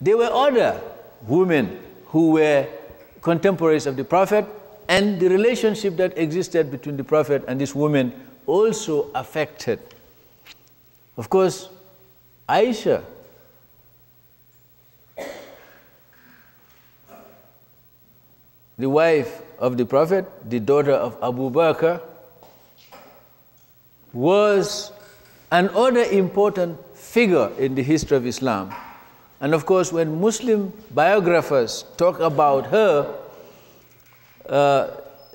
There were other women who were contemporaries of the Prophet, and the relationship that existed between the Prophet and this woman also affected. Of course, Aisha the wife of the Prophet, the daughter of Abu Bakr, was another important figure in the history of Islam. And of course, when Muslim biographers talk about her, uh,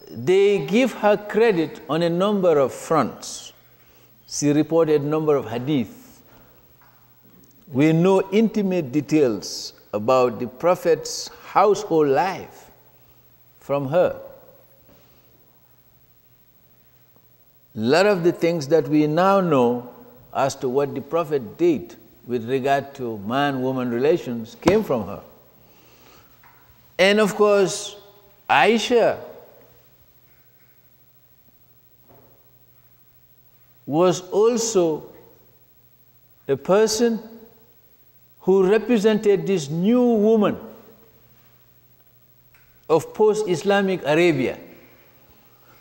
they give her credit on a number of fronts. She reported a number of hadith. We know intimate details about the Prophet's household life from her. A lot of the things that we now know as to what the Prophet did with regard to man woman relations came from her. And of course, Aisha was also a person who represented this new woman of post Islamic Arabia,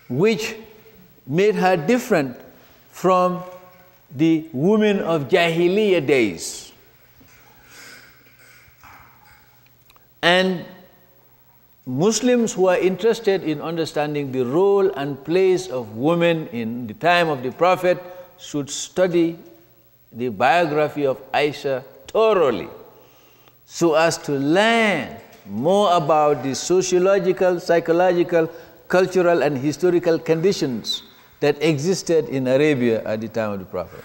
which made her different from the women of Jahiliyyah days. And Muslims who are interested in understanding the role and place of women in the time of the Prophet should study the biography of Aisha thoroughly so as to learn more about the sociological, psychological, cultural, and historical conditions that existed in Arabia at the time of the Prophet.